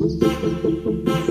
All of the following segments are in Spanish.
thank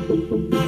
Música